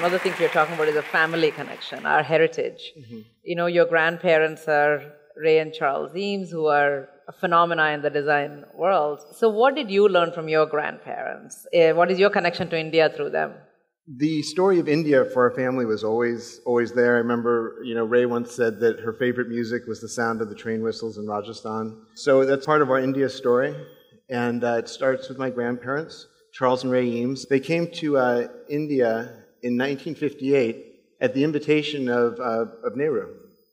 one of the things we're talking about is a family connection, our heritage. Mm-hmm. You know, your grandparents are Ray and Charles Eames, who are a phenomena in the design world. So, what did you learn from your grandparents? Uh, what is your connection to India through them? The story of India for our family was always always there. I remember, you know, Ray once said that her favorite music was the sound of the train whistles in Rajasthan. So that's part of our India story, and uh, it starts with my grandparents, Charles and Ray Eames. They came to uh, India in 1958 at the invitation of, uh, of Nehru,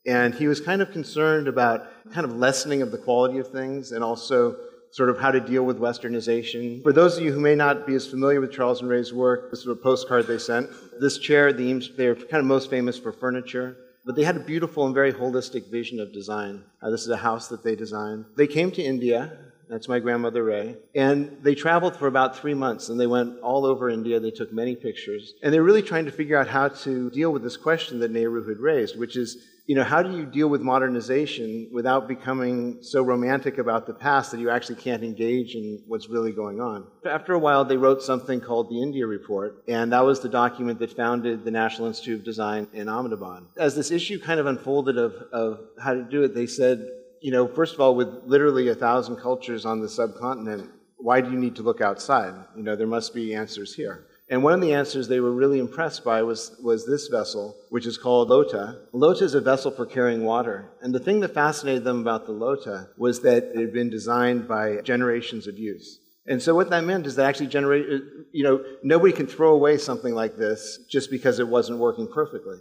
and he was kind of concerned about kind of lessening of the quality of things, and also sort of how to deal with westernization. For those of you who may not be as familiar with Charles and Ray's work, this is a postcard they sent. This chair, the Eames, they're kind of most famous for furniture, but they had a beautiful and very holistic vision of design. Uh, this is a house that they designed. They came to India. That's my grandmother Ray. And they traveled for about three months and they went all over India. They took many pictures. And they're really trying to figure out how to deal with this question that Nehru had raised, which is you know, how do you deal with modernization without becoming so romantic about the past that you actually can't engage in what's really going on? After a while, they wrote something called the India Report, and that was the document that founded the National Institute of Design in Ahmedabad. As this issue kind of unfolded of, of how to do it, they said, you know, first of all, with literally a thousand cultures on the subcontinent, why do you need to look outside? You know, there must be answers here. And one of the answers they were really impressed by was, was this vessel, which is called Lota. Lota is a vessel for carrying water. And the thing that fascinated them about the Lota was that it had been designed by generations of use. And so what that meant is that actually generate, uh, you know, nobody can throw away something like this just because it wasn't working perfectly.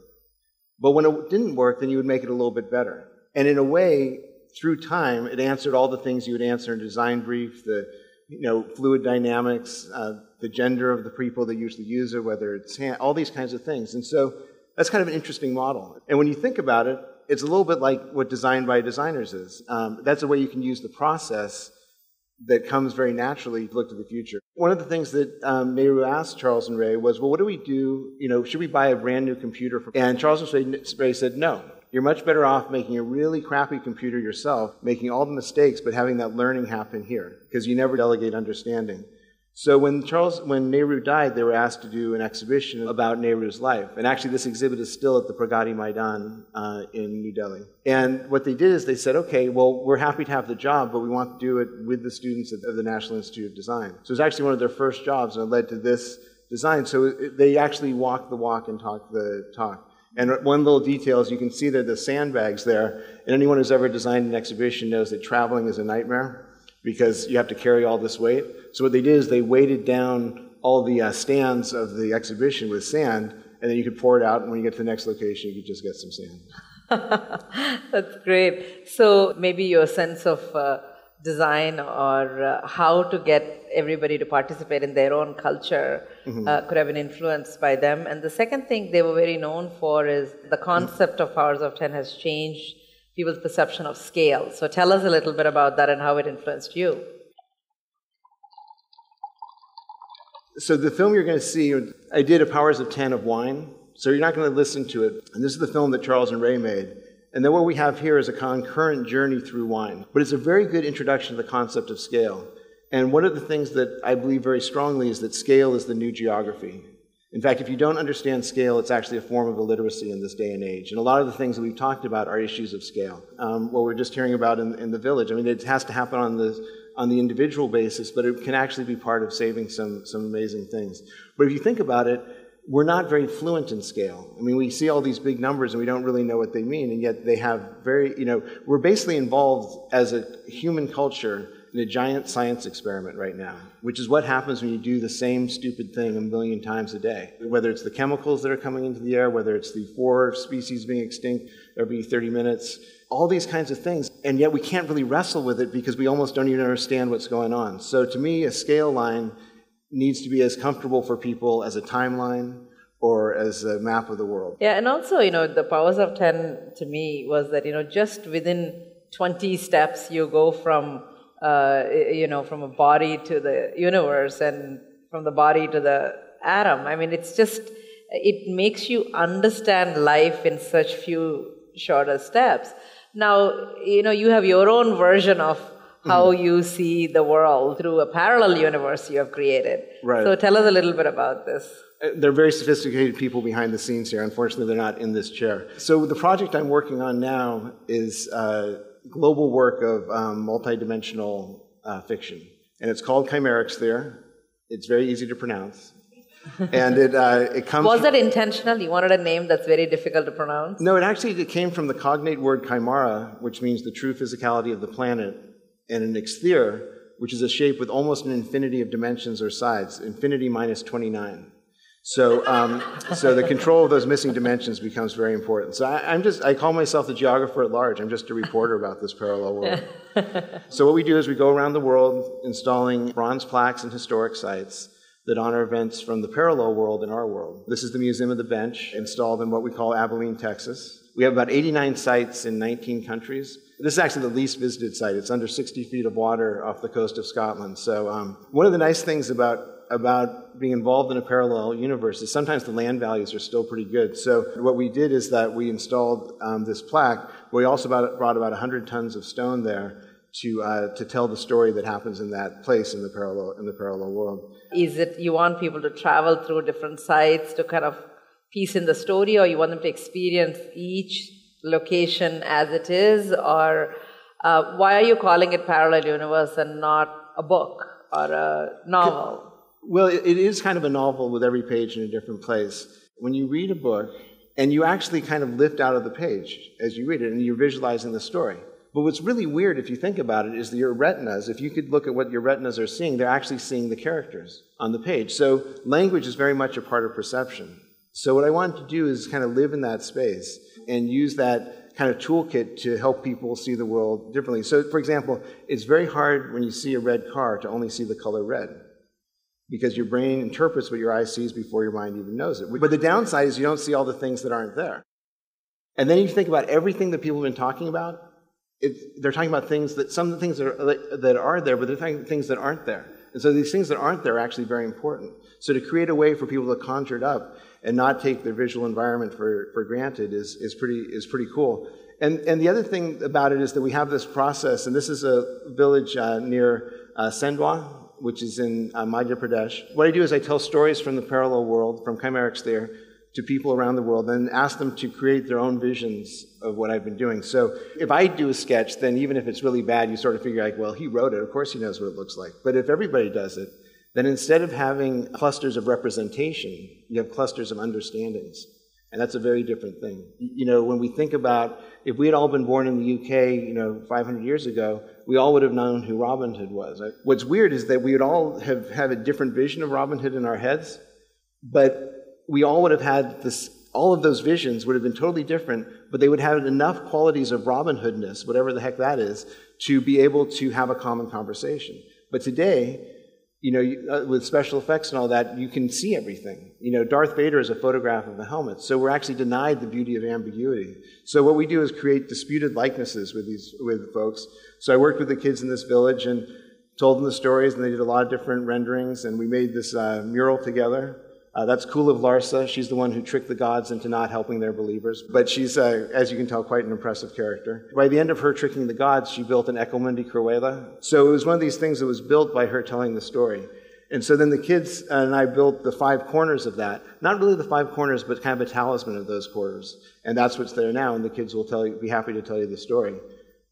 But when it didn't work, then you would make it a little bit better. And in a way, through time, it answered all the things you would answer in design brief, the you know, fluid dynamics, uh, the gender of the people that usually use it, whether it's hand, all these kinds of things. And so that's kind of an interesting model. And when you think about it, it's a little bit like what design by designers is. Um, that's a way you can use the process that comes very naturally to look to the future. One of the things that um, asked Charles and Ray was, well, what do we do? You know, should we buy a brand new computer? For-? And Charles and Ray said, no. You're much better off making a really crappy computer yourself, making all the mistakes, but having that learning happen here, because you never delegate understanding. So when Charles, when Nehru died, they were asked to do an exhibition about Nehru's life. And actually, this exhibit is still at the Pragati Maidan uh, in New Delhi. And what they did is they said, okay, well, we're happy to have the job, but we want to do it with the students of the National Institute of Design. So it was actually one of their first jobs, and it led to this design. So they actually walked the walk and talked the talk. And one little detail is you can see that the sandbags there, and anyone who's ever designed an exhibition knows that traveling is a nightmare because you have to carry all this weight. So what they did is they weighted down all the uh, stands of the exhibition with sand, and then you could pour it out, and when you get to the next location, you could just get some sand. That's great. So maybe your sense of uh, design or uh, how to get everybody to participate in their own culture mm-hmm. uh, could have been influenced by them. And the second thing they were very known for is the concept of Powers of 10 has changed people's perception of scale. So tell us a little bit about that and how it influenced you. So the film you're going to see, I did a Powers of 10 of wine. So you're not going to listen to it. And this is the film that Charles and Ray made. And then what we have here is a concurrent journey through wine. But it's a very good introduction to the concept of scale. And one of the things that I believe very strongly is that scale is the new geography. In fact, if you don't understand scale, it's actually a form of illiteracy in this day and age. And a lot of the things that we've talked about are issues of scale. Um, what we're just hearing about in, in, the village, I mean, it has to happen on the, on the individual basis, but it can actually be part of saving some, some amazing things. But if you think about it, we're not very fluent in scale. I mean, we see all these big numbers and we don't really know what they mean, and yet they have very, you know, we're basically involved as a human culture in a giant science experiment right now, which is what happens when you do the same stupid thing a million times a day. Whether it's the chemicals that are coming into the air, whether it's the four species being extinct every 30 minutes, all these kinds of things. And yet we can't really wrestle with it because we almost don't even understand what's going on. So to me, a scale line needs to be as comfortable for people as a timeline or as a map of the world. Yeah, and also, you know, the powers of 10 to me was that, you know, just within 20 steps, you go from, uh, you know, from a body to the universe and from the body to the atom. I mean, it's just, it makes you understand life in such few shorter steps. Now, you know, you have your own version of how mm-hmm. you see the world through a parallel universe you have created. Right. So tell us a little bit about this. Uh, they're very sophisticated people behind the scenes here. Unfortunately, they're not in this chair. So the project I'm working on now is uh, global work of um, multidimensional uh, fiction, and it's called Kymaerxthaere. It's very easy to pronounce, and it uh, it comes. Was that intentional? You wanted a name that's very difficult to pronounce. No, it actually it came from the cognate word chimera, which means the true physicality of the planet, and an exthere, which is a shape with almost an infinity of dimensions or sides, infinity minus 29. So, um, so the control of those missing dimensions becomes very important. So I, am just, I call myself the geographer at large. I'm just a reporter about this parallel world. so what we do is we go around the world installing bronze plaques and historic sites that honor events from the parallel world in our world. This is the Museum of the Bench, installed in what we call Abilene, Texas. We have about 89 sites in 19 countries. This is actually the least visited site. It's under 60 feet of water off the coast of Scotland. So um, one of the nice things about about being involved in a parallel universe is sometimes the land values are still pretty good. So what we did is that we installed um, this plaque. We also brought about 100 tons of stone there to uh, to tell the story that happens in that place in the parallel in the parallel world. Is it you want people to travel through different sites to kind of piece in the story, or you want them to experience each location as it is, or uh, why are you calling it parallel universe and not a book or a novel? Well, it is kind of a novel with every page in a different place. When you read a book, and you actually kind of lift out of the page as you read it, and you're visualizing the story. But what's really weird, if you think about it, is that your retinas, if you could look at what your retinas are seeing, they're actually seeing the characters on the page. So language is very much a part of perception. So what I wanted to do is kind of live in that space and use that kind of toolkit to help people see the world differently. So, for example, it's very hard when you see a red car to only see the color red because your brain interprets what your eye sees before your mind even knows it. But the downside is you don't see all the things that aren't there. And then you think about everything that people have been talking about. It, they're talking about things that some of the things that are, that are there, but they're talking about things that aren't there. And so these things that aren't there are actually very important. So to create a way for people to conjure it up and not take their visual environment for, for granted is, is, pretty, is pretty cool. And, and the other thing about it is that we have this process, and this is a village uh, near uh, Sendhwa, which is in uh, Madhya Pradesh. What I do is I tell stories from the parallel world, from Kymaerxthaere, to people around the world and ask them to create their own visions of what I've been doing. So if I do a sketch, then even if it's really bad, you sort of figure like, well, he wrote it. Of course he knows what it looks like. But if everybody does it, then instead of having clusters of representation, you have clusters of understandings. And that's a very different thing. You know, when we think about if we had all been born in the UK, you know, 500 years ago, we all would have known who Robin Hood was. What's weird is that we would all have had a different vision of Robin Hood in our heads, but we all would have had this, all of those visions would have been totally different, but they would have enough qualities of Robin Hoodness, whatever the heck that is, to be able to have a common conversation. But today, you know, uh, with special effects and all that, you can see everything. You know, Darth Vader is a photograph of the helmet, so we're actually denied the beauty of ambiguity. So what we do is create disputed likenesses with these with folks. So I worked with the kids in this village and told them the stories, and they did a lot of different renderings, and we made this uh, mural together. Uh, that's Kuliv Larsa. She's the one who tricked the gods into not helping their believers. But she's, uh, as you can tell, quite an impressive character. By the end of her tricking the gods, she built an Ecomundi Cruella. So it was one of these things that was built by her telling the story. And so then the kids and I built the five corners of that. Not really the five corners, but kind of a talisman of those corners. And that's what's there now, and the kids will tell you, be happy to tell you the story.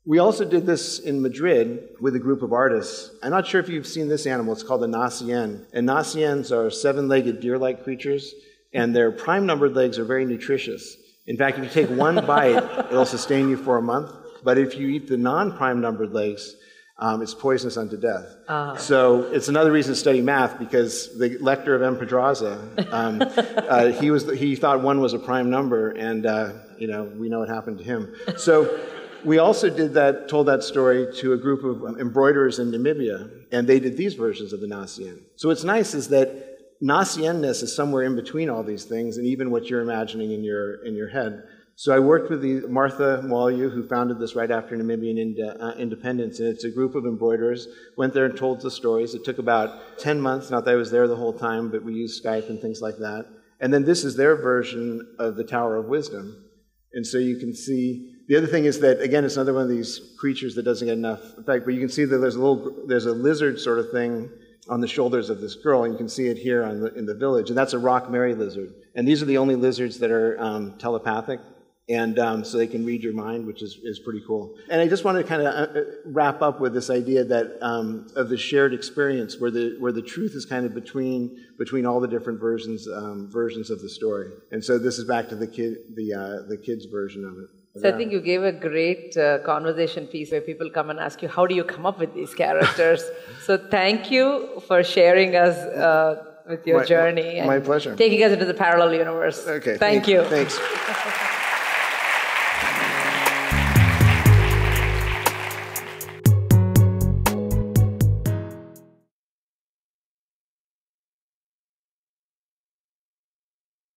We also did this in Madrid with a group of artists. I'm not sure if you've seen this animal. It's called the Nacien. And Naciens are seven legged deer like creatures, and their prime numbered legs are very nutritious. In fact, if you take one bite, it'll sustain you for a month. But if you eat the non prime numbered legs, um, it's poisonous unto death. Uh-huh. So it's another reason to study math because the lector of M. Pedraza, um, uh, he, was, he thought one was a prime number, and uh, you know we know what happened to him. So we also did that, told that story to a group of embroiderers in Namibia, and they did these versions of the Nacien. So what's nice is that Nacienness is somewhere in between all these things, and even what you're imagining in your in your head. So I worked with the Martha Moalu, who founded this right after Namibian ind- uh, independence, and it's a group of embroiderers. Went there and told the stories. It took about 10 months, not that I was there the whole time, but we used Skype and things like that. And then this is their version of the Tower of Wisdom. And so you can see the other thing is that again, it's another one of these creatures that doesn't get enough effect. But you can see that there's a little, there's a lizard sort of thing on the shoulders of this girl. And you can see it here the, in the village. And that's a rock Mary lizard. And these are the only lizards that are um, telepathic. And um, so they can read your mind, which is, is pretty cool. And I just want to kind of uh, uh, wrap up with this idea that um, of the shared experience, where the where the truth is kind of between between all the different versions um, versions of the story. And so this is back to the kid the uh, the kids version of it. So I think you gave a great uh, conversation piece where people come and ask you, how do you come up with these characters? so thank you for sharing us uh, with your my, journey. My pleasure. Taking us into the parallel universe. Okay. Thank thank, you. Thanks.